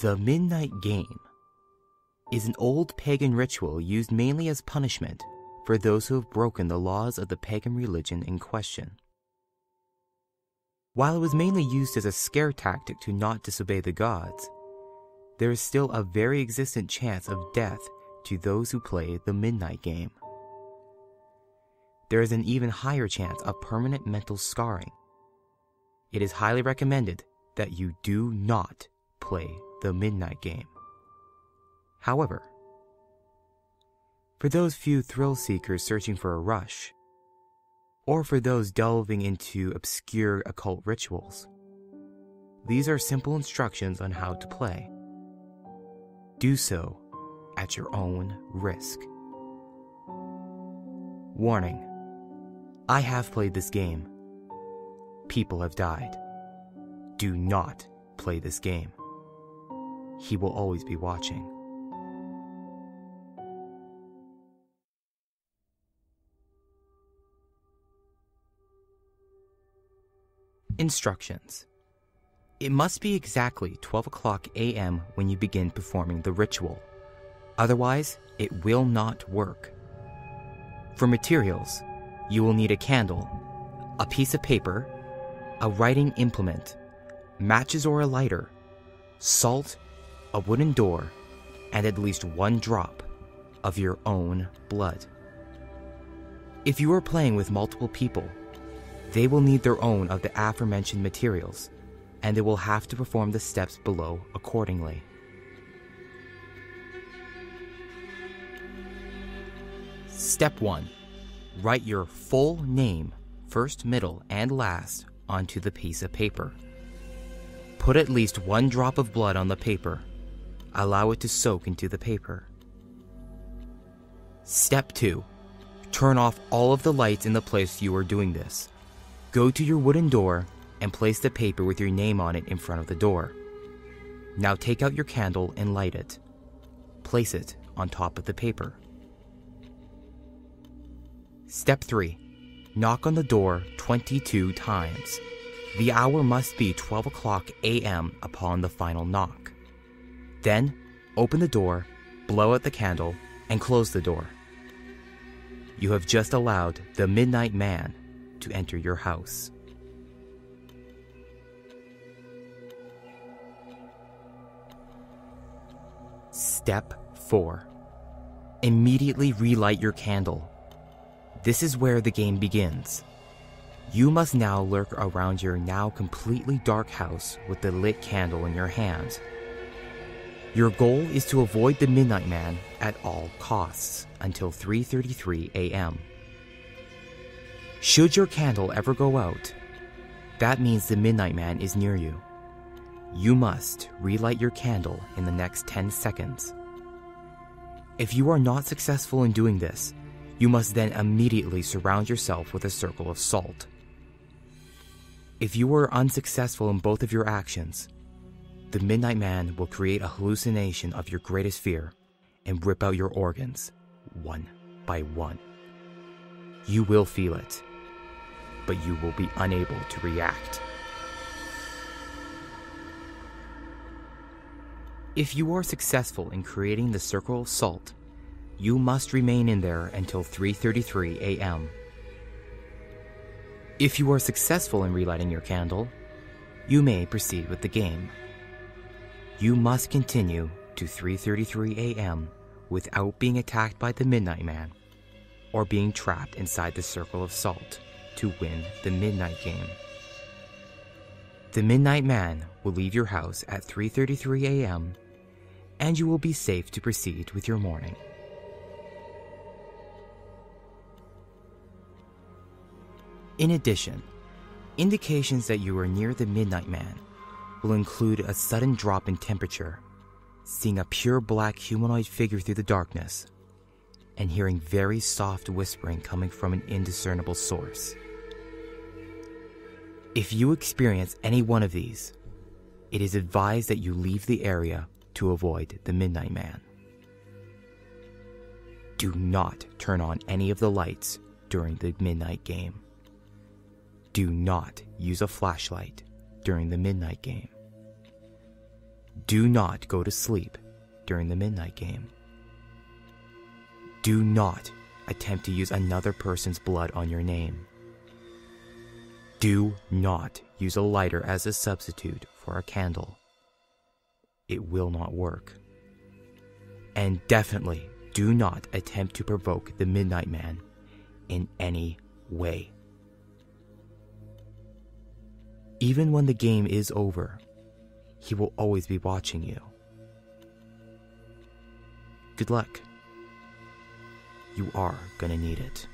The Midnight Game is an old pagan ritual used mainly as punishment for those who have broken the laws of the pagan religion in question. While it was mainly used as a scare tactic to not disobey the gods, there is still a very existent chance of death to those who play the Midnight Game. There is an even higher chance of permanent mental scarring. It is highly recommended that you do not play the Midnight Game. However, for those few thrill seekers searching for a rush, or for those delving into obscure occult rituals, these are simple instructions on how to play. Do so at your own risk. Warning I have played this game. People have died. Do not play this game. He will always be watching. Instructions It must be exactly 12 o'clock a.m. when you begin performing the ritual. Otherwise, it will not work. For materials, you will need a candle, a piece of paper, a writing implement, matches or a lighter, salt, a wooden door, and at least one drop of your own blood. If you are playing with multiple people, they will need their own of the aforementioned materials, and they will have to perform the steps below accordingly. Step 1 Write your full name, first, middle, and last, onto the piece of paper. Put at least one drop of blood on the paper. Allow it to soak into the paper. Step 2 Turn off all of the lights in the place you are doing this. Go to your wooden door and place the paper with your name on it in front of the door. Now take out your candle and light it. Place it on top of the paper. Step 3. Knock on the door 22 times. The hour must be 12 o'clock a.m. upon the final knock. Then, open the door, blow out the candle, and close the door. You have just allowed the Midnight Man to enter your house. Step 4. Immediately relight your candle. This is where the game begins. You must now lurk around your now completely dark house with the lit candle in your hand. Your goal is to avoid the Midnight Man at all costs until 3:33 a.m. Should your candle ever go out, that means the Midnight Man is near you. You must relight your candle in the next 10 seconds. If you are not successful in doing this, you must then immediately surround yourself with a circle of salt. If you are unsuccessful in both of your actions, the Midnight Man will create a hallucination of your greatest fear and rip out your organs, one by one. You will feel it, but you will be unable to react. If you are successful in creating the circle of salt, you must remain in there until 3:33 a.m. If you are successful in relighting your candle, you may proceed with the game. You must continue to 3:33 a.m. without being attacked by the Midnight Man or being trapped inside the circle of salt to win the midnight game. The Midnight Man will leave your house at 3:33 a.m. and you will be safe to proceed with your morning. In addition, indications that you are near the Midnight Man will include a sudden drop in temperature, seeing a pure black humanoid figure through the darkness, and hearing very soft whispering coming from an indiscernible source. If you experience any one of these, it is advised that you leave the area to avoid the Midnight Man. Do not turn on any of the lights during the midnight game. Do not use a flashlight during the midnight game. Do not go to sleep during the midnight game. Do not attempt to use another person's blood on your name. Do not use a lighter as a substitute for a candle. It will not work. And definitely do not attempt to provoke the Midnight Man in any way. Even when the game is over, he will always be watching you. Good luck. You are gonna need it.